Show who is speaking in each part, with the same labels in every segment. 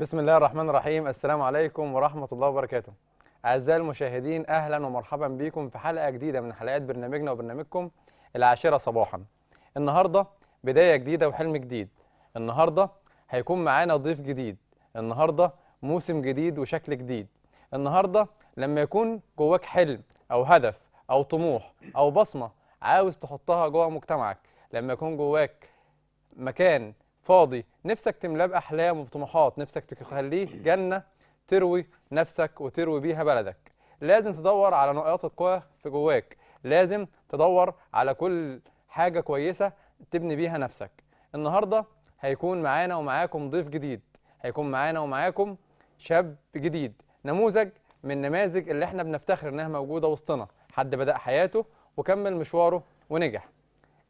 Speaker 1: بسم الله الرحمن الرحيم. السلام عليكم ورحمة الله وبركاته. أعزائي المشاهدين أهلا ومرحبا بكم في حلقة جديدة من حلقات برنامجنا وبرنامجكم العاشرة صباحا. النهاردة بداية جديدة وحلم جديد. النهاردة هيكون معانا ضيف جديد. النهاردة موسم جديد وشكل جديد. النهاردة لما يكون جواك حلم أو هدف أو طموح أو بصمة عاوز تحطها جوه مجتمعك لما يكون جواك مكان فاضي. نفسك تملاه بأحلام وبطموحات نفسك تخليه جنة تروي نفسك وتروي بيها بلدك. لازم تدور على نقاط القوة في جواك. لازم تدور على كل حاجة كويسة تبني بيها نفسك. النهارده هيكون معانا ومعاكم ضيف جديد. هيكون معانا ومعاكم شاب جديد. نموذج من نماذج اللي إحنا بنفتخر انها موجودة وسطنا. حد بدأ حياته وكمل مشواره ونجح.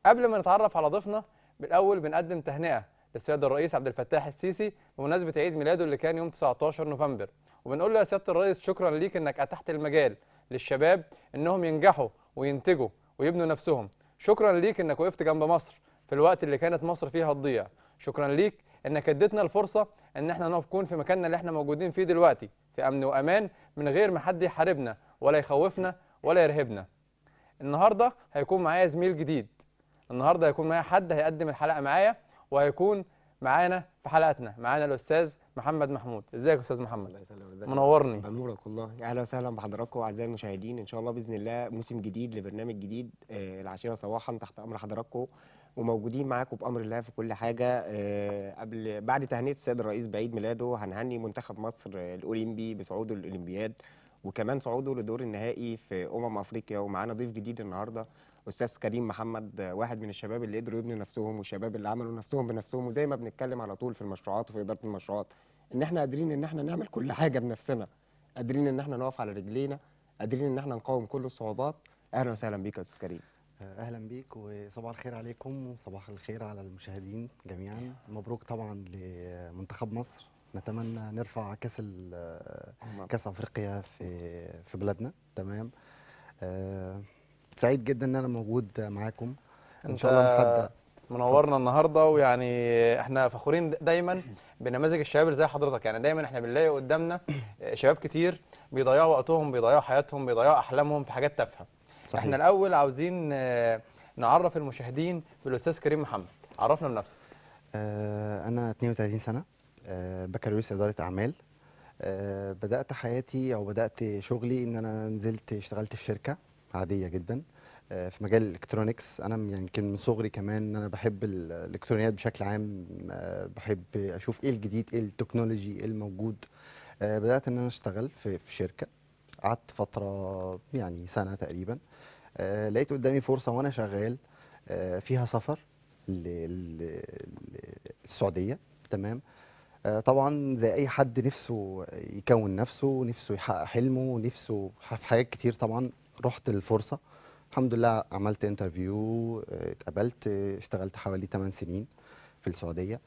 Speaker 1: قبل ما نتعرف على ضيفنا بالأول بنقدم تهنئة. للسيد الرئيس عبد الفتاح السيسي بمناسبة عيد ميلاده اللي كان يوم 19 نوفمبر. وبنقول له يا سيادة الرئيس شكرا ليك إنك اتحت المجال للشباب إنهم ينجحوا وينتجوا ويبنوا نفسهم. شكرا ليك إنك وقفت جنب مصر في الوقت اللي كانت مصر فيها تضيع شكرا ليك إنك اديتنا الفرصة إن إحنا نكون في مكاننا اللي إحنا موجودين فيه دلوقتي في أمن وأمان من غير ما حد يحاربنا ولا يخوفنا ولا يرهبنا. النهارده هيكون معايا زميل جديد. النهارده هيكون معايا حد هيقدم الحلقة معايا. وهيكون معانا في حلقتنا معانا الأستاذ محمد محمود. إزيك يا أستاذ محمد؟
Speaker 2: الله يسلمك. إزيك
Speaker 1: منورني.
Speaker 2: بنورك والله. أهلا وسهلا بحضراتكم اعزائي المشاهدين. إن شاء الله بإذن الله موسم جديد لبرنامج جديد آه، العشيرة صباحا تحت أمر حضراتكم وموجودين معاكم بأمر الله في كل حاجة. آه، قبل بعد تهنئة السيد الرئيس بعيد ميلاده هنهني منتخب مصر الأولمبي بصعوده للأولمبياد وكمان صعوده لدور النهائي في أمم أفريقيا. ومعانا ضيف جديد النهارده أستاذ كريم محمد آه، واحد من الشباب اللي قدروا يبنوا نفسهم والشباب اللي عملوا نفسهم بنفسهم وزي ما بنتكلم على طول في المشروعات وفي إدارة المشروعات إن إحنا قادرين إن إحنا نعمل كل حاجة بنفسنا قادرين إن إحنا نقف على رجلينا قادرين إن إحنا نقاوم كل الصعوبات. أهلا وسهلا بيك يا أستاذ كريم.
Speaker 3: أهلا بيك وصباح الخير عليكم وصباح الخير على المشاهدين جميعا. مبروك طبعا لمنتخب مصر. نتمنى نرفع كأس كأس أفريقيا في في بلادنا. تمام. آه، سعيد جدا إن أنا موجود معاكم. إن شاء الله نحدد
Speaker 1: منورنا النهارده ويعني إحنا فخورين دايما بنماذج الشباب اللي زي حضرتك. يعني دايما إحنا بنلاقي قدامنا شباب كتير بيضيعوا وقتهم بيضيعوا حياتهم بيضيعوا أحلامهم في حاجات تافهة.
Speaker 3: صحيح.
Speaker 1: إحنا الأول عاوزين آه، نعرف المشاهدين بالأستاذ كريم محمد. عرفنا بنفسك.
Speaker 3: آه، أنا 32 سنة آه، بكالوريوس إدارة أعمال. آه، بدأت حياتي أو بدأت شغلي إن أنا نزلت اشتغلت في شركة. عادية جدا. آه، في مجال الإلكترونيكس. أنا م- يعني يمكن من صغري كمان إن أنا بحب ال- الإلكترونيات بشكل عام. آه، بحب أشوف إيه الجديد إيه التكنولوجي إيه الموجود. آه، بدأت إن أنا أشتغل في شركة. قعدت فترة يعني سنة تقريبا. لقيت قدامي فرصة وأنا شغال فيها سفر للسعوديه تمام؟ طبعا زي أي حد نفسه يكون نفسه نفسه يحقق حلمه نفسه في حاجات كتير طبعا. رحت الفرصة. الحمد لله عملت انترفيو آه، اتقبلت اشتغلت حوالي 8 سنين في السعودية.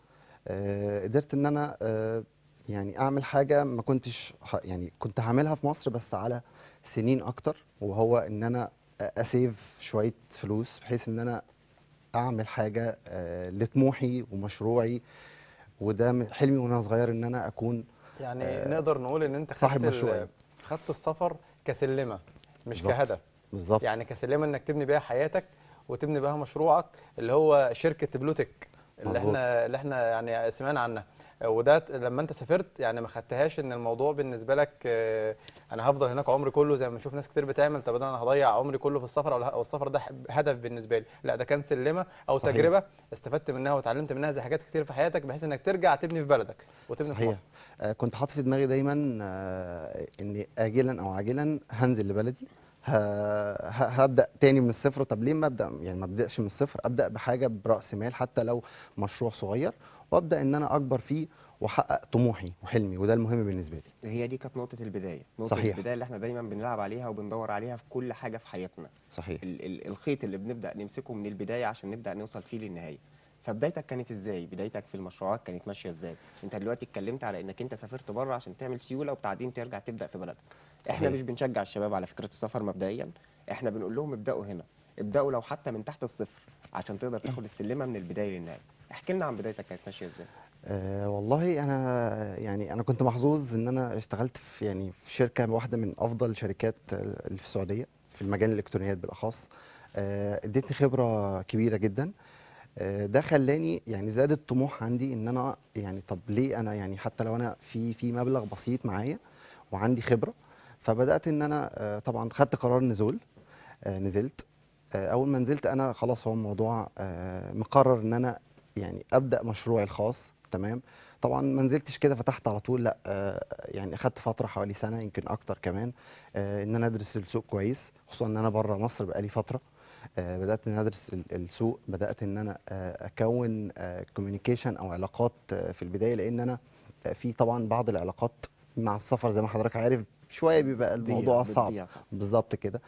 Speaker 3: آه، قدرت إن أنا آه، يعني أعمل حاجة ما كنتش يعني كنت هعملها في مصر بس على سنين أكتر وهو إن أنا اسيف شوية فلوس بحيث إن أنا أعمل حاجة لطموحي ومشروعي. وده حلمي وأنا صغير إن أنا أكون
Speaker 1: يعني
Speaker 3: آه،
Speaker 1: نقدر نقول إن أنت
Speaker 3: صاحب
Speaker 1: خدت ال-
Speaker 3: مشروع.
Speaker 1: خدت السفر كسلمة. مش
Speaker 3: بالظبط.
Speaker 1: كهدف
Speaker 3: بالظبط
Speaker 1: يعني كسلمة إنك تبني بيها حياتك وتبني بيها مشروعك اللي هو شركة بلوتك اللي
Speaker 3: مظبوط.
Speaker 1: إحنا اللي إحنا يعني سمعنا عنها وده لما انت سافرت يعني ما خدتهاش ان الموضوع بالنسبة لك آه، أنا هفضل هناك عمري كله زي ما بنشوف ناس كتير بتعمل طب أنا هضيع عمري كله في السفر أو السفر ده هدف بالنسبة لي. لا ده كان سلمة أو
Speaker 3: صحيح.
Speaker 1: تجربة استفدت منها وتعلمت منها زي حاجات كتير في حياتك بحيث إنك ترجع تبني في بلدك وتبني في
Speaker 3: صحيح.
Speaker 1: مصر.
Speaker 3: آه كنت حاطط في دماغي دايما آه إني اجلا أو عاجلا هنزل لبلدي. هبدأ تاني من الصفر. طب ليه ما أبدأ؟ يعني ما أبدأش من الصفر أبدأ بحاجة برأس مال حتى لو مشروع صغير. وابدأ إن أنا أكبر فيه وأحقق طموحي وحلمي وده المهم بالنسبة لي.
Speaker 2: هي دي كانت نقطة البداية. نقطة
Speaker 3: صحيح.
Speaker 2: البداية اللي إحنا دايما بنلعب عليها وبندور عليها في كل حاجة في حياتنا.
Speaker 3: صحيح.
Speaker 2: ال ال الخيط اللي بنبدأ نمسكه من البداية عشان نبدأ نوصل فيه للنهاية. فبدايتك كانت إزاي؟ بدايتك في المشروعات كانت ماشية إزاي؟ أنت دلوقتي اتكلمت على إنك أنت سافرت بره عشان تعمل سيولة وبعدين ترجع تبدأ في بلدك. إحنا
Speaker 3: صحيح.
Speaker 2: مش بنشجع الشباب على فكرة السفر مبدئيا. إحنا بنقول لهم ابدأوا هنا. ابدأوا لو حتى من تحت الصفر عشان تقدر تاخد السلمة من البداية للنهاية. احكي لنا عن بدايتك كانت ماشية إزاي؟
Speaker 3: أه والله أنا يعني أنا كنت محظوظ إن أنا اشتغلت في يعني في شركة واحدة من أفضل الشركات اللي في السعودية في المجال الإلكترونيات بالأخص. آه، ادتني خبرة كبيرة جدا. آه، ده خلاني يعني زاد الطموح عندي إن أنا يعني طب ليه أنا يعني حتى لو أنا في في مبلغ بسيط معايا وعندي خبرة فبدأت إن أنا آه، طبعا خدت قرار نزول. آه، نزلت. آه، أول ما نزلت أنا خلاص هو الموضوع مقرر إن أنا يعني أبدأ مشروعي الخاص تمام؟ طبعا ما نزلتش كده فتحت على طول لأ آه، يعني أخدت فترة حوالي سنة يمكن أكتر كمان آه، إن أنا أدرس السوق كويس خصوصا إن أنا بره مصر بقالي فترة آه، بدأت إن أدرس ال- السوق بدأت إن أنا أكون كوميونيكيشن أو علاقات في البداية لأن أنا في طبعا بعض العلاقات مع السفر زي ما حضرتك عارف شوية بيبقى الموضوع صعب. بالظبط كده.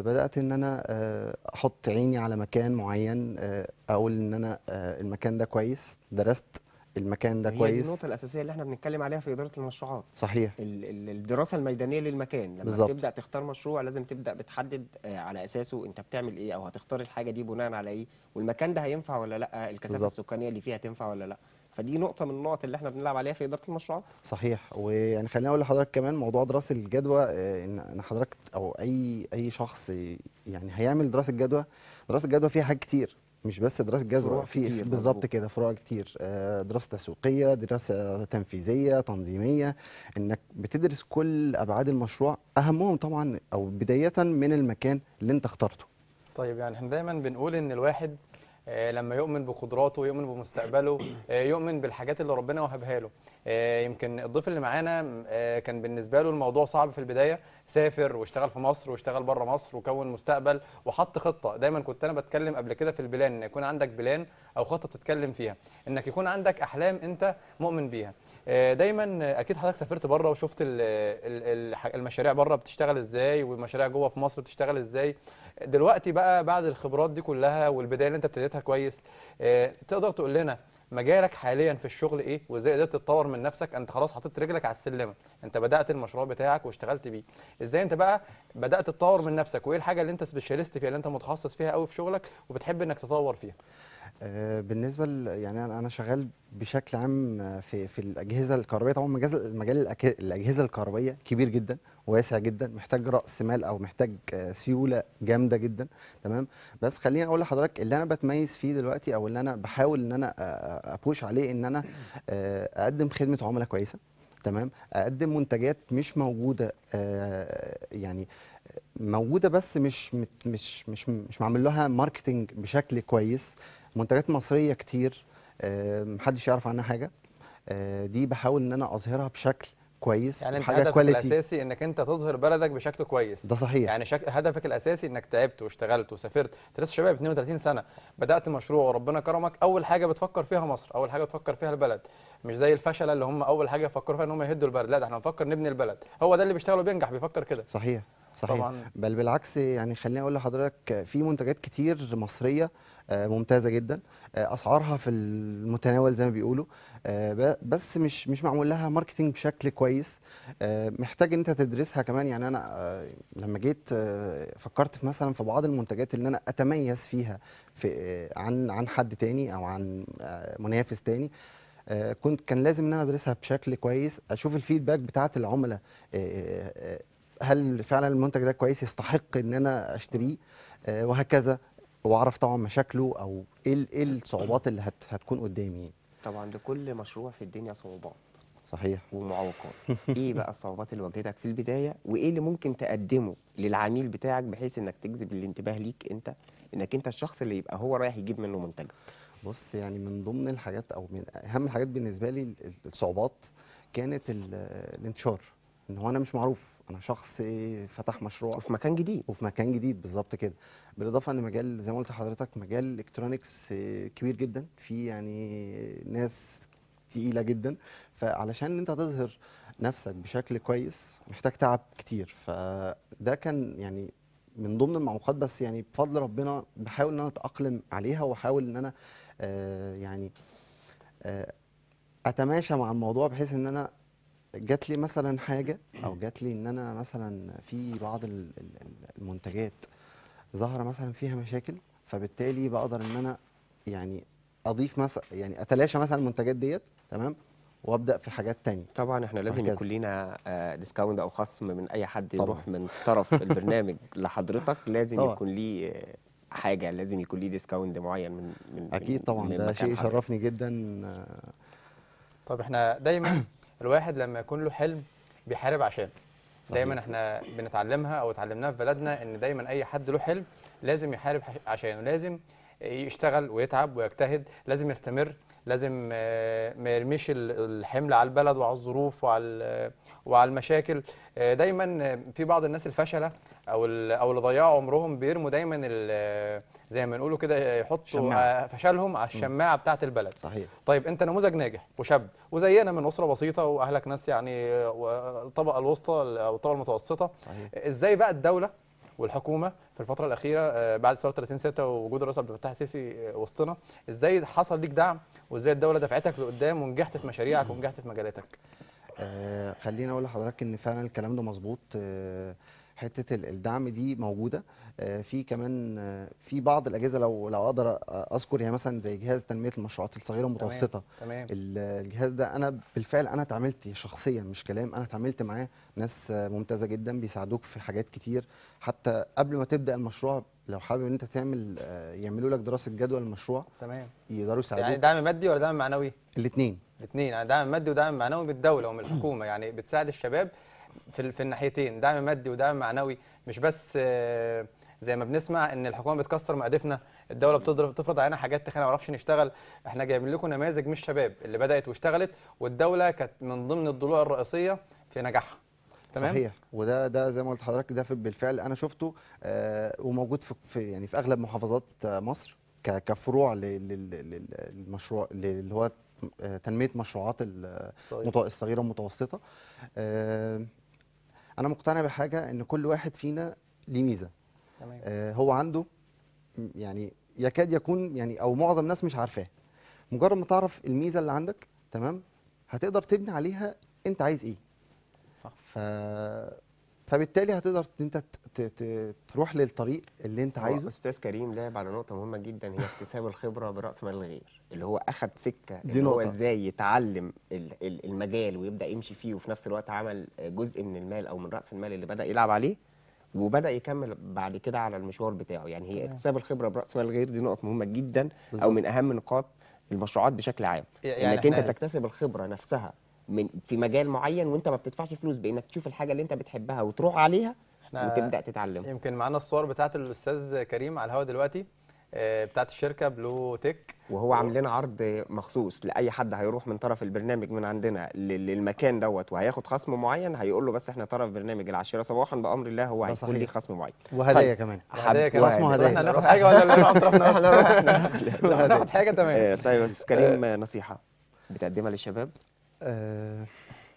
Speaker 3: بدأت إن أنا آه، أحط عيني على مكان معين آه، أقول إن أنا آه، المكان ده كويس درست المكان ده
Speaker 2: هي
Speaker 3: كويس
Speaker 2: النقطة الأساسية اللي إحنا بنتكلم عليها في إدارة المشروعات
Speaker 3: صحيح
Speaker 2: ال- ال- الدراسة الميدانية للمكان لما
Speaker 3: بالظبط.
Speaker 2: تبدأ تختار مشروع لازم تبدأ بتحدد آه، على أساسه أنت بتعمل إيه أو هتختار الحاجة دي بناء على إيه والمكان ده هينفع ولا لأ الكثافة
Speaker 3: بالظبط.
Speaker 2: السكانية اللي فيها تنفع ولا لأ فدي نقطة من النقط اللي إحنا بنلعب عليها في إدارة المشروعات.
Speaker 3: صحيح. ويعني خليني أقول لحضرتك كمان موضوع دراسة الجدوى آه، إن إن حضرتك أو أي أي شخص يعني هيعمل دراسة جدوى دراسة الجدوى فيها حاجات كتير مش بس دراسة جدوى
Speaker 2: فروع
Speaker 3: في
Speaker 2: كتير،
Speaker 3: بالظبط. كده فروع كتير. آه، دراسة تسويقية دراسة تنفيذية تنظيمية إنك بتدرس كل أبعاد المشروع أهمهم طبعا أو بداية من المكان اللي أنت اخترته.
Speaker 1: طيب يعني إحنا دايما بنقول إن الواحد لما يؤمن بقدراته يؤمن بمستقبله آه، يؤمن بالحاجات اللي ربنا وهبها له. آه، يمكن الضيف اللي معانا آه، كان بالنسبة له الموضوع صعب في البداية. سافر واشتغل في مصر واشتغل بره مصر وكون مستقبل وحط خطة. دايما كنت أنا بتكلم قبل كده في ال plan إن يكون عندك plan أو خطة بتتكلم فيها. إنك يكون عندك أحلام أنت مؤمن بيها. آه، دايما آه، أكيد حضرتك سافرت بره وشفت ال- ال- ال- المشاريع بره بتشتغل إزاي والمشاريع جوه في مصر بتشتغل إزاي. دلوقتي بقى بعد الخبرات دي كلها والبداية اللي أنت ابتديتها كويس آه، تقدر تقول لنا مجالك حاليا في الشغل إيه وإزاي قدرت تتطور من نفسك؟ أنت خلاص حطيت رجلك على السلمه أنت بدأت المشروع بتاعك واشتغلت بيه. إزاي أنت بقى بدأت تتطور من نفسك؟ وإيه الحاجة اللي أنت سبيشاليست فيها اللي أنت متخصص فيها قوي في شغلك وبتحب إنك تطور فيها؟
Speaker 3: بالنسبة ل- يعني أنا شغال بشكل عام آه، في في الأجهزة الكهربائية. طبعا مجال مجال الأجهزة الكهربائية كبير جدا واسع جدا محتاج رأس مال أو محتاج آه، سيولة جامدة جدا. تمام؟ بس خليني أقول لحضرتك اللي أنا بتميز فيه دلوقتي أو اللي أنا بحاول إن أنا آه، أبوش عليه إن أنا آه، أقدم خدمة عملاء كويسة. تمام؟ أقدم منتجات مش موجودة آه، يعني موجودة بس مش مش مش مش معمول لها ماركتنج بشكل كويس. منتجات مصرية كتير محدش يعرف عنها حاجة. آه، دي بحاول إن أنا أظهرها بشكل كويس
Speaker 1: يعني انت
Speaker 3: وحاجه
Speaker 1: هدفك
Speaker 3: كواليتي
Speaker 1: الأساسي إنك أنت تظهر بلدك بشكل كويس.
Speaker 3: ده صحيح.
Speaker 1: يعني شك... هدفك الأساسي إنك تعبت واشتغلت وسافرت. أنت لسه شباب 32 سنة. بدأت مشروع وربنا كرمك. أول حاجة بتفكر فيها مصر أول حاجة بتفكر فيها البلد. مش زي الفشلة اللي هم أول حاجة يفكروا فيها إن هم يهدوا البلد. لا ده إحنا بنفكر نبني البلد. هو ده اللي بيشتغل وبينجح بيفكر كده.
Speaker 3: صحيح. صحيح.
Speaker 1: طبعاً.
Speaker 3: بل بالعكس يعني خليني أقول لحضرتك في منتجات كتير مصرية آه، ممتازة جدا. آه، أسعارها في المتناول زي ما بيقولوا. آه، بس مش مش معمول لها marketing بشكل كويس. محتاج إن أنت تدرسها كمان. يعني أنا لما جيت فكرت في مثلا في بعض المنتجات اللي أنا أتميز فيها في عن عن حد تاني أو عن منافس تاني كنت كان لازم إن أنا أدرسها بشكل كويس أشوف ال feedback بتاعة العملاء هل فعلا المنتج ده كويس يستحق إن أنا أشتريه؟ آه، وهكذا. وأعرف طبعا مشاكله أو إيه إيه الصعوبات اللي هت هتكون قدامي.
Speaker 2: طبعا لكل مشروع في الدنيا صعوبات.
Speaker 3: صحيح.
Speaker 2: ومعوقات. إيه بقى الصعوبات اللي واجهتك في البداية؟ وإيه اللي ممكن تقدمه للعميل بتاعك بحيث إنك تجذب الانتباه ليك أنت؟ إنك أنت الشخص اللي يبقى هو رايح يجيب منه منتجك.
Speaker 3: بص يعني من ضمن الحاجات أو من أهم الحاجات بالنسبة لي ال- الصعوبات كانت ال- الانتشار. إن هو أنا مش معروف. أنا شخص فتح مشروع.
Speaker 2: وفي مكان جديد.
Speaker 3: وفي مكان جديد بالظبط كده. بالإضافة إن مجال زي ما قلت لحضرتك مجال الإلكترونيكس آه، كبير جدا. في يعني ناس تقيلة جدا. فعلشان أنت تظهر نفسك بشكل كويس محتاج تعب كتير. فده كان يعني من ضمن المعوقات بس يعني بفضل ربنا بحاول إن أنا أتأقلم عليها وأحاول إن أنا آه يعني آه أتماشى مع الموضوع بحيث إن أنا جات لي مثلا حاجة أو جات لي إن أنا مثلا في بعض ال- ال- ال- المنتجات ظاهرة مثلا فيها مشاكل فبالتالي بقدر إن أنا يعني أضيف مثلا يعني أتلاشى مثلا المنتجات ديت تمام وأبدأ في حاجات تانية
Speaker 2: طبعا إحنا لازم. يكون لينا آه، ديسكاونت أو خصم من أي حد
Speaker 3: طبعاً.
Speaker 2: يروح من طرف البرنامج لحضرتك لازم
Speaker 3: طبعاً.
Speaker 2: يكون ليه آه، حاجة لازم يكون ليه ديسكاونت معين من من أكيد
Speaker 3: طبعا
Speaker 2: من
Speaker 3: ده شيء. يشرفني جدا آه،
Speaker 1: طب إحنا دايما الواحد لما يكون له حلم بيحارب عشان دايما إحنا بنتعلمها أو اتعلمناها في بلدنا إن دايما أي حد له حلم لازم يحارب عشانه. لازم يشتغل ويتعب ويجتهد لازم يستمر لازم آه، ما يرميش ال- الحمل على البلد وعلى الظروف وعلى وعلى المشاكل. آه، دايما في بعض الناس الفشلة أو أو اللي ضيعوا عمرهم بيرموا دايما زي ما نقولوا كده يحطوا. آه، فشلهم على الشماعة بتاعه البلد.
Speaker 3: صحيح.
Speaker 1: طيب انت نموذج ناجح وشاب وزينا من أسرة بسيطة وأهلك ناس يعني الطبقة الوسطى أو الطبقة المتوسطة.
Speaker 3: صحيح.
Speaker 1: إزاي بقى الدولة والحكومة في الفترة الأخيرة آه، بعد ثورة 30 6 ووجود الرئيس عبد الفتاح السيسي آه، وسطنا إزاي حصل ليك دعم وازاي الدولة دفعتك لقدام ونجحت في مشاريعك ونجحت في مجالاتك؟
Speaker 3: آه، خليني أقول لحضرتك إن فعلا الكلام ده مظبوط. آه، حتة ال- الدعم دي موجودة. آه، في كمان آه، في بعض الأجهزة لو لو أقدر أذكر يعني مثلا زي جهاز تنمية المشروعات الصغيرة والمتوسطه
Speaker 1: تمام.
Speaker 3: ال- الجهاز ده أنا بالفعل أنا اتعاملت شخصيا مش كلام أنا اتعاملت معاه ناس ممتازة جدا بيساعدوك في حاجات كتير. حتى قبل ما تبدأ المشروع لو حابب إن أنت تعمل آه، يعملوا لك دراسة جدوى المشروع
Speaker 1: تمام.
Speaker 3: يقدروا
Speaker 1: يعني
Speaker 3: يساعدوك.
Speaker 1: دعم مادي ولا دعم معنوي؟
Speaker 3: الاثنين
Speaker 1: الاثنين يعني دعم مادي ودعم معنوي من الدولة ومن الحكومة. يعني بتساعد الشباب في في الناحيتين دعم مادي ودعم معنوي. مش بس آه، زي ما بنسمع إن الحكومة بتكسر مقادفنا الدولة بتضرب بتفرض علينا حاجات تخلينا ما نعرفش نشتغل. إحنا جايبين لكم نماذج من الشباب اللي بدأت واشتغلت والدولة كانت من ضمن الضلوع الرئيسية في نجاحها. تمام؟
Speaker 3: صحيح. وده ده زي ما قلت لحضرتك ده بالفعل أنا شفته آه وموجود في, يعني في أغلب محافظات مصر كفروع لل- لل- لل- للمشروع اللي هو تنمية مشروعات الصغيرة والمتوسطة. آه أنا مقتنع بحاجة إن كل واحد فينا ليه ميزة.
Speaker 1: تمام.
Speaker 3: آه هو عنده يعني يكاد يكون يعني أو معظم الناس مش عارفاه. مجرد ما تعرف الميزة اللي عندك تمام هتقدر تبني عليها أنت عايز إيه.
Speaker 1: صح.
Speaker 3: ف فبالتالي هتقدر أنت تروح للطريق اللي
Speaker 2: أنت
Speaker 3: عايزه
Speaker 2: أستاذ كريم لعب على نقطة مهمة جدا هي اكتساب الخبرة برأس مال الغير اللي هو أخد سكة
Speaker 3: دي
Speaker 2: اللي هو. إزاي يتعلم ال- ال- المجال ويبدأ يمشي فيه وفي نفس الوقت عمل جزء من المال أو من رأس المال اللي بدأ يلعب عليه وبدأ يكمل بعد كده على المشوار بتاعه يعني هي. اكتساب الخبرة برأس مال الغير دي نقطه مهمة جدا أو
Speaker 3: بالظبط.
Speaker 2: من أهم نقاط المشروعات بشكل عام
Speaker 1: يعني
Speaker 2: إنك
Speaker 1: أنت
Speaker 2: تكتسب الخبرة نفسها من في مجال معين وانت ما بتدفعش فلوس بانك تشوف الحاجة اللي انت بتحبها وتروح عليها
Speaker 1: إحنا
Speaker 2: وتبدأ تتعلم.
Speaker 1: يمكن معانا الصور بتاعت الأستاذ كريم على الهواء دلوقتي آه، بتاعت الشركة بلو تك
Speaker 2: وهو عامل لنا عرض مخصوص لأي حد هيروح من طرف البرنامج من عندنا لل- للمكان دوت وهياخد خصم معين هيقول له بس إحنا طرف برنامج العشره صباحا بأمر الله هو هيكون ليه
Speaker 3: صحيح.
Speaker 2: خصم معين.
Speaker 3: وهدايا
Speaker 2: طيب.
Speaker 3: كمان.
Speaker 1: هدايا
Speaker 2: حب-
Speaker 1: كمان.
Speaker 3: خصم
Speaker 2: وهدايا.
Speaker 3: هدايا.
Speaker 1: إحنا هناخد حاجة ولا هناخد حاجة تمام.
Speaker 2: آه، طيب يا أستاذ كريم آه، نصيحة بتقدمها للشباب.
Speaker 3: آه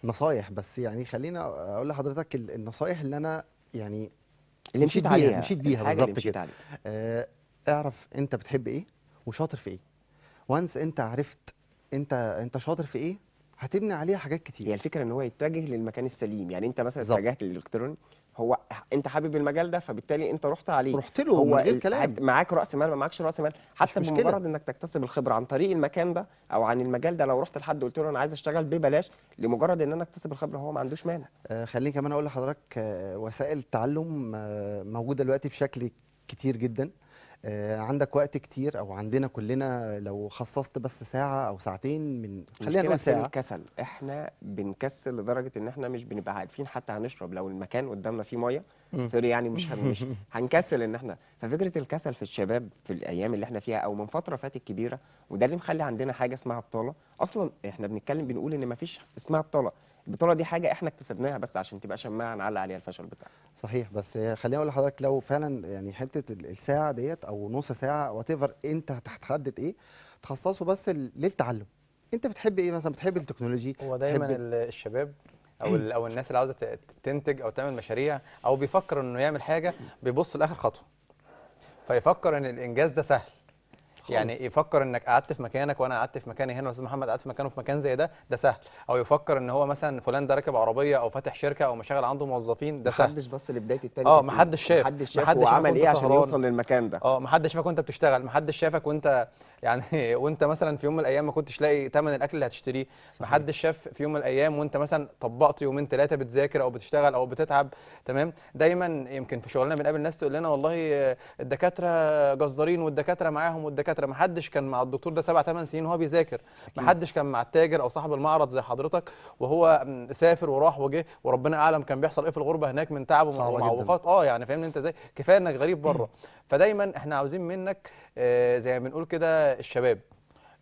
Speaker 3: نصايح بس يعني خلينا أقول لحضرتك ال- النصايح اللي أنا يعني
Speaker 2: اللي مشيت عليها
Speaker 3: مشيت بيها بالظبط كده. آه، اعرف انت بتحب إيه وشاطر في إيه وانس انت عرفت انت انت شاطر في إيه هتبني عليها حاجات
Speaker 2: هي
Speaker 3: كتير
Speaker 2: الفكرة إن هو يتجه للمكان السليم يعني أنت مثلا. اتجهت للإلكتروني هو انت حابب المجال ده فبالتالي انت رحت عليه
Speaker 3: رحت له من غير كلام.
Speaker 2: معاك رأس مال ما معكش رأس مال حتى
Speaker 3: مشكلة.
Speaker 2: بمجرد انك تكتسب الخبرة عن طريق المكان ده أو عن المجال ده لو رحت لحد قلت له أنا عايز أشتغل ببلاش لمجرد إن أنا اكتسب الخبرة هو ما عندوش مانع
Speaker 3: آه، خليني كمان أقول لحضرتك آه، وسائل التعلم آه، موجودة دلوقتي بشكل كتير جدا عندك وقت كتير أو عندنا كلنا لو خصصت بس ساعة أو ساعتين من خلينا نقول ساعة.
Speaker 2: الكسل إحنا بنكسل لدرجة إن إحنا مش بنبقى عارفين حتى هنشرب. لو المكان قدامنا فيه
Speaker 3: مية.
Speaker 2: sorry يعني مش مش هنكسل إن إحنا. ففكرة الكسل في الشباب في الأيام اللي إحنا فيها أو من فترة فاتت كبيرة وده اللي مخلي عندنا حاجة اسمها بطالة. أصلا إحنا بنتكلم بنقول إن مفيش اسمها بطالة. البطاله دي حاجة إحنا اكتسبناها بس عشان تبقى شماعة نعلق عليها الفشل بتاعنا
Speaker 3: صحيح بس خليني أقول لحضرتك لو فعلا يعني حتة ال- الساعة ديت أو نص ساعة whatever أنت هتحدد إيه تخصصه بس للتعلم. أنت بتحب إيه مثلا؟ بتحب ال technology؟
Speaker 1: هو دايما الشباب أو ال- أو الناس اللي عاوزة تنتج أو تعمل مشاريع أو بيفكر إنه يعمل حاجة بيبص لآخر خطوة. فيفكر إن الإنجاز ده سهل. يعني يفكر إنك قعدت في مكانك وأنا قعدت في مكاني هنا والاستاذ محمد قعد في مكانه في مكان زي ده ده سهل. أو يفكر إن هو مثلا فلان ده راكب عربية أو فاتح شركة أو مشغل عنده موظفين ده سهل.
Speaker 2: محدش بص لبداية التاني آه، إيه.
Speaker 1: محدش شاف.
Speaker 2: محدش شاف
Speaker 1: محدش
Speaker 2: هو
Speaker 1: شافك
Speaker 2: عمل
Speaker 1: وأنت
Speaker 2: إيه عشان. يوصل للمكان ده.
Speaker 1: آه محدش شافك وأنت بتشتغل. محدش شافك وأنت يعني وأنت مثلا في يوم من الأيام ما كنتش لاقي ثمن الأكل اللي هتشتريه. محدش شاف في يوم من الأيام وأنت مثلا طبقت يومين ثلاثة بتذاكر أو بتشتغل أو بتتعب. تمام؟ دايما يمكن في شغلنا بنقابل ناس تقول لنا والله الدكاترة جزارين والدكاترة معاهم والدكاترة ما حدش كان مع الدكتور ده سبع ثمان سنين وهو بيذاكر. ما حدش كان مع التاجر أو صاحب المعرض زي حضرتك وهو سافر وراح وجه وربنا أعلم كان بيحصل إيه في الغربة هناك من تعب. ومعوقات. آه يعني فاهمني أنت إزاي؟ كفاية إنك غريب بره. فدايما إحنا عاوزين منك آه، زي ما بنقول كده الشباب.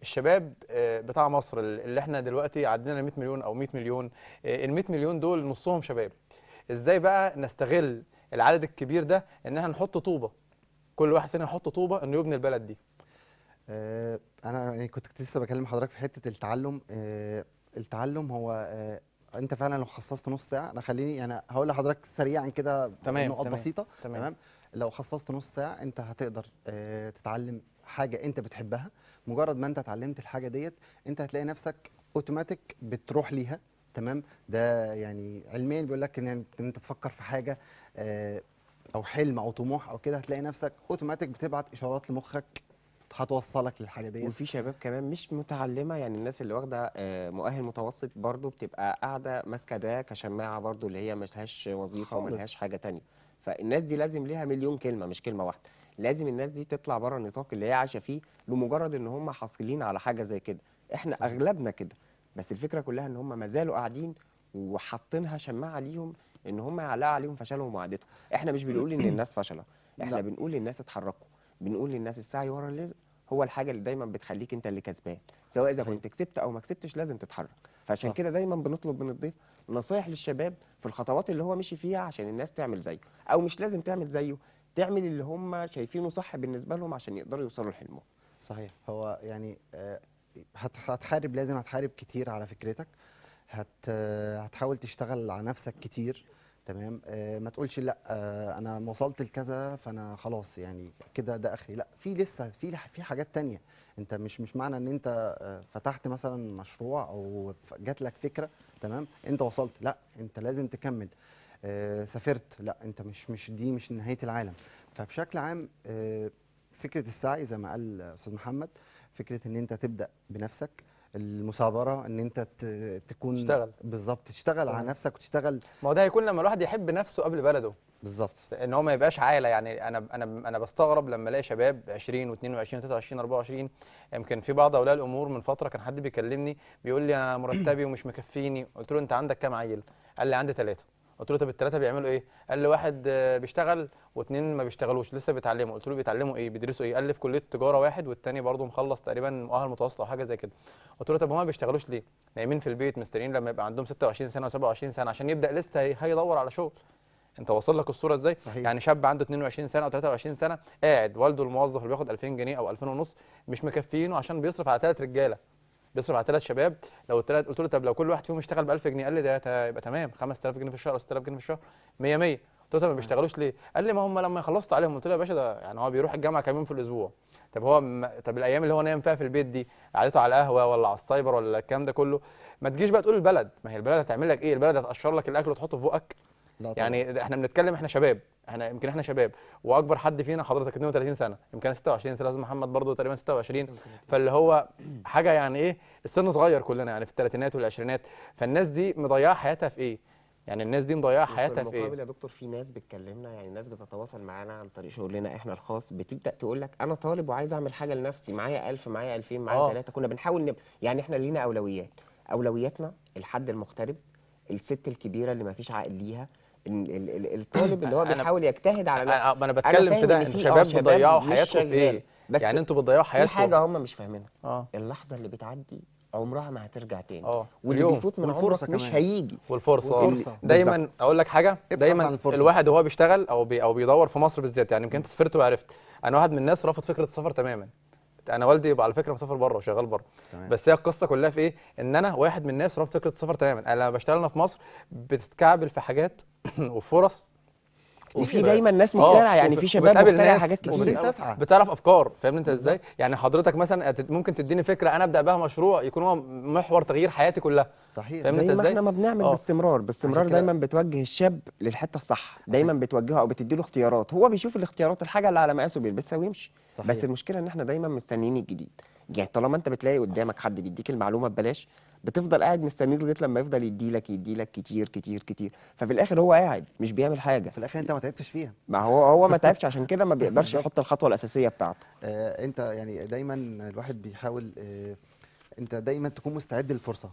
Speaker 1: الشباب آه، بتاع مصر اللي إحنا دلوقتي عدينا 100 مليون أو 100 مليون ال 100 مليون دول نصهم شباب. إزاي بقى نستغل العدد الكبير ده إن إحنا نحط طوبة؟ كل واحد فينا يحط طوبة إنه يبني البلد دي.
Speaker 3: آه، أنا يعني كنت لسه بكلم حضرتك في حتة التعلم. آه، التعلم هو آه، أنت فعلا لو خصصت نص ساعة أنا خليني يعني هقول لحضرتك سريعا كده
Speaker 1: تمام،
Speaker 3: نقط
Speaker 1: تمام،
Speaker 3: بسيطة.
Speaker 1: تمام.
Speaker 3: تمام؟ لو خصصت نص ساعة أنت هتقدر آه، تتعلم حاجة أنت بتحبها. مجرد ما أنت اتعلمت الحاجة ديت أنت هتلاقي نفسك اوتوماتيك بتروح ليها. تمام؟ ده يعني علميا بيقول لك إن إن أنت تفكر في حاجة آه، أو حلم أو طموح أو كده هتلاقي نفسك اوتوماتيك بتبعت إشارات لمخك. هتوصلك للحاجة ديت.
Speaker 2: وفي شباب كمان مش متعلمة يعني الناس اللي واخدة آه، مؤهل متوسط برضو بتبقى قاعدة ماسكة ده كشماعة برضو اللي هي ملهاش وظيفة
Speaker 3: خالص.
Speaker 2: وملهاش حاجة تانية. فالناس دي لازم ليها مليون كلمة مش كلمة واحدة. لازم الناس دي تطلع بره النطاق اللي هي عايشة فيه لمجرد إن هم حاصلين على حاجة زي كده. إحنا أغلبنا كده. بس الفكرة كلها إن هم ما زالوا قاعدين وحاطينها شماعة ليهم إن هم يعلقوا عليهم فشلهم وعادتهم إحنا مش بنقول إن الناس فشلة. إحنا
Speaker 3: لا.
Speaker 2: بنقول للناس اتحركوا. بنقول للناس السعي ورا الرزق هو الحاجة اللي دايما بتخليك أنت اللي كسبان سواء
Speaker 3: إذا.
Speaker 2: كنت كسبت أو ما كسبتش لازم تتحرك. فعشان. كده دايما بنطلب من الضيف نصايح للشباب في الخطوات اللي هو مشي فيها عشان الناس تعمل زيه أو مش لازم تعمل زيه تعمل اللي هم شايفينه صح بالنسبة لهم عشان يقدروا يوصلوا لحلمهم.
Speaker 3: صحيح. هو يعني آه، هت- هتحارب لازم هتحارب كتير على فكرتك. هت هتحاول تشتغل على نفسك كتير. تمام؟ آه، ما تقولش لأ آه، أنا وصلت لكذا فأنا خلاص يعني كده ده آخري. لأ في لسه في في حاجات تانية. أنت مش مش معنى إن أنت آه، فتحت مثلا مشروع أو جات لك فكرة تمام؟ أنت وصلت. لأ أنت لازم تكمل. سافرت. لأ أنت مش مش دي مش نهاية العالم. فبشكل عام فكرة السعي زي ما قال أستاذ محمد فكرة إن أنت تبدأ بنفسك المثابرة إن أنت تكون
Speaker 1: تشتغل.
Speaker 3: بالظبط تشتغل على. نفسك وتشتغل.
Speaker 1: ما هو ده هيكون لما الواحد يحب نفسه قبل بلده.
Speaker 3: بالظبط.
Speaker 1: إن هو ما يبقاش عايله يعني. أنا أنا أنا بستغرب لما ألاقي شباب 20 و22 و23 24 يمكن في بعض أولياء الأمور من فترة كان حد بيكلمني بيقول لي أنا مرتبي ومش مكفيني. قلت له أنت عندك كام عيل؟ قال لي عندي ثلاثة قلت له طب الثلاثه بيعملوا إيه؟ قال لي واحد بيشتغل واثنين ما بيشتغلوش لسه بيتعلموا. قلت له بيتعلموا إيه؟ بيدرسوا إيه؟ قال لي في كلية تجارة واحد والتاني برضه مخلص تقريبا مؤهل متوسط أو حاجة زي كده. قلت له طب هما ما بيشتغلوش ليه؟ نايمين في البيت مستنيين لما يبقى عندهم 26 سنة و27 سنة عشان يبدأ لسه هي- هيدور على شغل. أنت واصل لك الصورة إزاي؟
Speaker 3: صحيح.
Speaker 1: يعني شاب عنده 22 سنة أو 23 سنة قاعد والده الموظف اللي بياخد 2000 جنيه أو 2000 ونص مش مكفيينه عشان بيصرف على ثلاث رجالة. بيصرف على ثلاث شباب. لو الثلاث قلت له طب لو كل واحد فيهم اشتغل ب 1000 جنيه قال لي ده يبقى تمام 5000 جنيه في الشهر أو 6000 جنيه في الشهر 100 100 قلت له طب ما بيشتغلوش ليه؟ قال لي ما هم لما خلصت عليهم قلت له يا باشا ده يعني هو بيروح الجامعة كام يوم في الأسبوع. طب هو م... طب الأيام اللي هو نايم فيها في البيت دي قعدته على القهوة ولا على السايبر ولا الكلام ده كله ما تجيش بقى تقول البلد. ما هي البلد هتعمل لك إيه؟ البلد هتقشر لك الأكل وتحطه في بقك.
Speaker 3: لا طبعا.
Speaker 1: يعني إحنا بنتكلم إحنا شباب. إحنا يمكن إحنا شباب واكبر حد فينا حضرتك 32 سنة يمكن أنا 26 سنه لازم محمد برضه تقريبا 26 فاللي هو حاجة يعني إيه السن صغير كلنا يعني في الثلاثينات والعشرينات. فالناس دي مضيعة حياتها في إيه؟ يعني الناس دي
Speaker 2: مضيعة
Speaker 1: حياتها في
Speaker 2: المقابل
Speaker 1: إيه؟
Speaker 2: يا دكتور في ناس بتكلمنا يعني ناس بتتواصل معانا عن طريق شغلنا إحنا الخاص بتبدأ تقول لك أنا طالب وعايز أعمل حاجة لنفسي معايا 1000 معايا 2000 معايا
Speaker 1: آه.
Speaker 2: 3 كنا بنحاول نب... يعني إحنا لينا أولويات. أولوياتنا الحد المغترب الست الكبيرة اللي ما فيش عقل ليها الطالب اللي هو بيحاول يجتهد على
Speaker 1: أنا ما أنا بتكلم في ده
Speaker 2: إن
Speaker 1: أنتوا
Speaker 2: في-
Speaker 1: شباب
Speaker 2: آه مش
Speaker 1: حياتكم في. إيه؟
Speaker 2: بس
Speaker 1: يعني أنتوا بتضيعوا
Speaker 2: في
Speaker 1: حياتكم.
Speaker 2: حاجة هم مش فاهمينها.
Speaker 1: آه.
Speaker 2: اللحظة اللي بتعدي عمرها ما هترجع تاني.
Speaker 1: آه.
Speaker 2: واللي بيفوت من عمرك مش
Speaker 3: كمان.
Speaker 2: هيجي.
Speaker 1: والفرصة. آه.
Speaker 3: والفرصة.
Speaker 1: دايما أقول لك حاجة.
Speaker 3: عن
Speaker 1: دايما. الواحد وهو بيشتغل أو بي أو بيدور في مصر بالذات يعني يمكن أنت سافرت وعرفت. أنا واحد من الناس رافض فكرة السفر تماما. أنا والدي يبقى على فكرة مسافر بره وشغال بره.
Speaker 3: تمام.
Speaker 1: بس هي القصة كلها في إيه؟ إن أنا واحد من الناس رافض فكرة السفر تماما. أنا لما بشتغل هنا في مصر بتتكعبل في حاجات وفرص
Speaker 2: وفي دايما ناس
Speaker 1: آه،
Speaker 2: مخترعة يعني في شباب مخترع حاجات كتير.
Speaker 1: بتعرف أفكار فاهمني أنت إزاي؟ يعني حضرتك مثلا ممكن تديني فكرة أنا أبدأ بها مشروع يكون هو محور تغيير حياتي كلها.
Speaker 3: صحيح.
Speaker 1: فاهم
Speaker 2: زي
Speaker 1: انت
Speaker 2: ما
Speaker 1: إزاي؟
Speaker 2: إحنا ما بنعمل
Speaker 1: آه.
Speaker 2: باستمرار باستمرار
Speaker 1: كده-
Speaker 2: دايما بتوجه الشاب للحتة الصح. دايما بتوجهه أو بتدي له اختيارات. هو بيشوف الاختيارات الحاجة اللي على مقاسه بيلبسها ويمشي.
Speaker 3: صحيح.
Speaker 2: بس المشكلة إن إحنا دايما مستنيين الجديد. يعني طالما انت بتلاقي قدامك حد بيديك المعلومة ببلاش بتفضل قاعد مستنيه لغاية لما يفضل يديلك يديلك كتير كتير كتير. ففي الآخر هو قاعد مش بيعمل حاجة.
Speaker 3: في الآخر انت ما تعبتش فيها.
Speaker 2: ما هو هو ما تعبش عشان كده ما بيقدرش يحط الخطوة الأساسية بتاعته.
Speaker 3: آه، انت يعني دايما الواحد بيحاول آه، انت دايما تكون مستعد للفرصة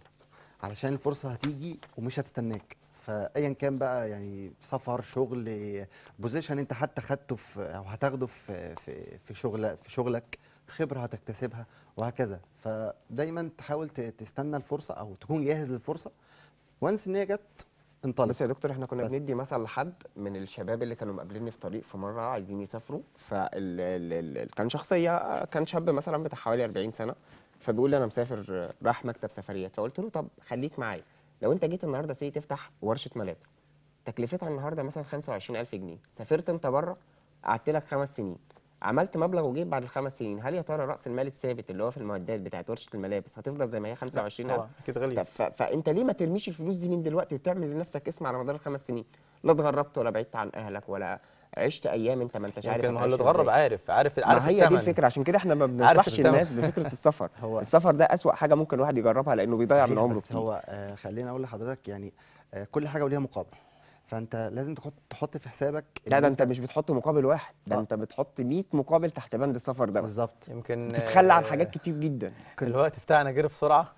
Speaker 3: علشان الفرصة هتيجي ومش هتستناك. فأيا كان بقى يعني سفر شغل position انت حتى خدته في أو هتاخده في في في شغل في شغلك خبرة هتكتسبها وهكذا. فدايما تحاول تستنى الفرصة أو تكون جاهز للفرصة. once إن هي جت انطلق.
Speaker 2: بص يا دكتور إحنا كنا
Speaker 3: بس.
Speaker 2: بندي مثل لحد من الشباب اللي كانوا مقابليني في طريق في مرة عايزين يسافروا. فال ال- كان شخصية كان شاب مثلا بتاع حوالي 40 سنة. فبيقول لي أنا مسافر راح مكتب سفريات. فقلت له طب خليك معايا. لو أنت جيت النهارده سي تفتح ورشة ملابس تكلفتها النهارده مثلا 25000 جنيه. سافرت أنت بره قعدت لك خمس سنين. عملت مبلغ وجيت بعد الخمس سنين هل يا ترى رأس المال الثابت اللي هو في المعدات بتاعت ورشة الملابس هتفضل زي ما هي 25000
Speaker 1: طبعا أكيد غالي
Speaker 2: طب. فأنت ليه ما ترميش الفلوس دي من دلوقتي وتعمل لنفسك اسم على مدار الخمس سنين لا اتغربت ولا بعدت عن أهلك ولا عشت أيام أنت ما أنتش عارف
Speaker 1: يمكن ما اللي اتغرب. عارف عارف عارف
Speaker 2: ما هي دي
Speaker 1: الثمن.
Speaker 2: الفكرة عشان كده إحنا ما بننصحش. الناس بفكرة السفر
Speaker 3: هو-
Speaker 2: السفر ده أسوأ حاجة ممكن الواحد يجربها لأنه بيضيع من عمره
Speaker 3: بس
Speaker 2: كتير
Speaker 3: هو آه خليني أقول لحضرتك يعني آه كل حاجة وليها مقابل فانت لازم تحط تحط في حسابك
Speaker 2: لا ده انت مش بتحط مقابل واحد ده
Speaker 3: آه.
Speaker 2: انت بتحط 100 مقابل تحت بند السفر ده
Speaker 3: بالظبط.
Speaker 1: يمكن
Speaker 2: بتتخلى عن
Speaker 1: آه،
Speaker 2: حاجات كتير جدا.
Speaker 1: الوقت بتاعنا جري بسرعة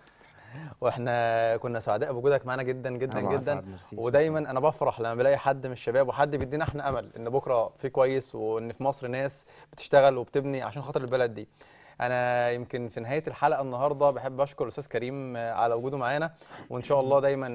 Speaker 1: وإحنا كنا سعداء بوجودك معانا جدا جدا
Speaker 3: أنا
Speaker 1: جدا. ودايما أنا بفرح لما بلاقي حد من الشباب وحد بيدينا إحنا أمل إن بكرة في كويس وإن في مصر ناس بتشتغل وبتبني عشان خاطر البلد دي. أنا يمكن في نهاية الحلقة النهارده بحب أشكر الأستاذ كريم على وجوده معانا وإن شاء الله دايما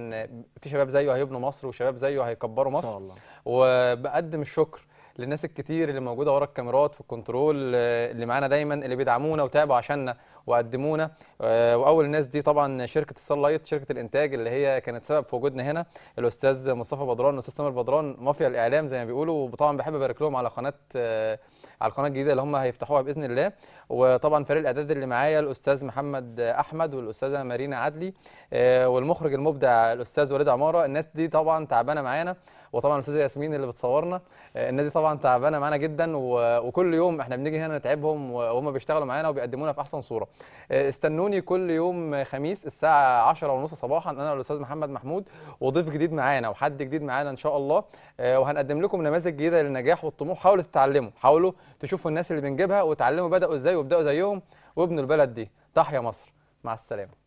Speaker 1: في شباب زيه هيبنوا مصر وشباب زيه هيكبروا
Speaker 3: إن
Speaker 1: مصر.
Speaker 3: شاء الله.
Speaker 1: وبقدم الشكر للناس الكتير اللي موجودة ورا الكاميرات في ال control اللي معانا دايما اللي بيدعمونا وتعبوا عشاننا وقدمونا. آه، وأول الناس دي طبعا شركة ال Sun Light شركة الإنتاج اللي هي كانت سبب في وجودنا هنا الأستاذ مصطفى بدران الأستاذ سامر بدران مافيا الإعلام زي ما بيقولوا. وطبعا بحب أبارك لهم على قناة آه، على القناة الجديدة اللي هم هيفتحوها بإذن الله. وطبعا فريق الاعداد اللي معايا الأستاذ محمد أحمد والأستاذة مارينا عدلي آه، والمخرج المبدع الأستاذ وليد عمارة. الناس دي طبعا تعبانة معانا. وطبعا الأستاذة ياسمين اللي بتصورنا آه، الناس دي طبعا تعبانة معانا جدا وكل يوم إحنا بنيجي هنا نتعبهم وهم بيشتغلوا معانا وبيقدمونا في أحسن صورة. آه، استنوني كل يوم خميس الساعة 10 ونص صباحا أنا والأستاذ محمد محمود وضيف جديد معانا وحد جديد معانا إن شاء الله. آه، وهنقدم لكم نماذج جديدة للنجاح والطموح. حاولوا تتعلموا حاولوا تشوفوا الناس اللي بنجيبها وتعلموا بدأوا إزاي وابدأوا زيهم وابنوا البلد دي. تحيا مصر مع السلامة.